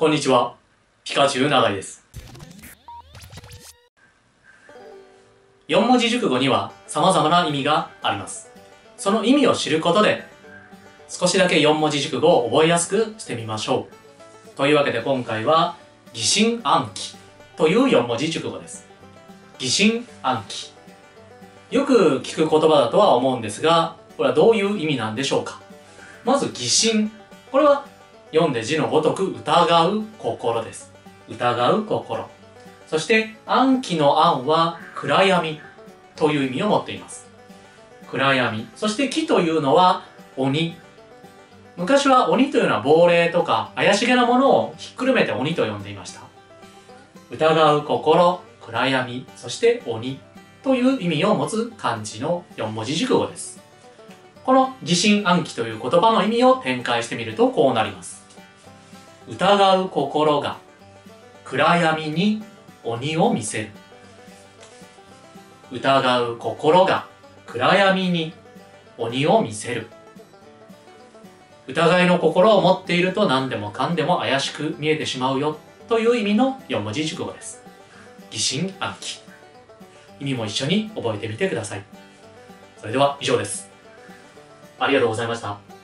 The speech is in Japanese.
こんにちは。ピカチュウ長井です。四文字熟語には様々な意味があります。その意味を知ることで、少しだけ四文字熟語を覚えやすくしてみましょう。というわけで今回は、疑心暗鬼という四文字熟語です。疑心暗鬼。よく聞く言葉だとは思うんですが、これはどういう意味なんでしょうか？まず疑心。これは読んで字のごとく疑う心です。疑う心。そして暗鬼の暗は暗闇という意味を持っています。暗闇。そして鬼というのは鬼。昔は鬼というのは亡霊とか怪しげなものをひっくるめて鬼と呼んでいました。疑う心、暗闇、そして鬼という意味を持つ漢字の四文字熟語です。この疑心暗鬼という言葉の意味を展開してみるとこうなります。疑う心が暗闇に鬼を見せる。疑う心が暗闇に鬼を見せる。疑いの心を持っていると何でもかんでも怪しく見えてしまうよという意味の四文字熟語です。疑心暗鬼。意味も一緒に覚えてみてください。それでは以上です。ありがとうございました。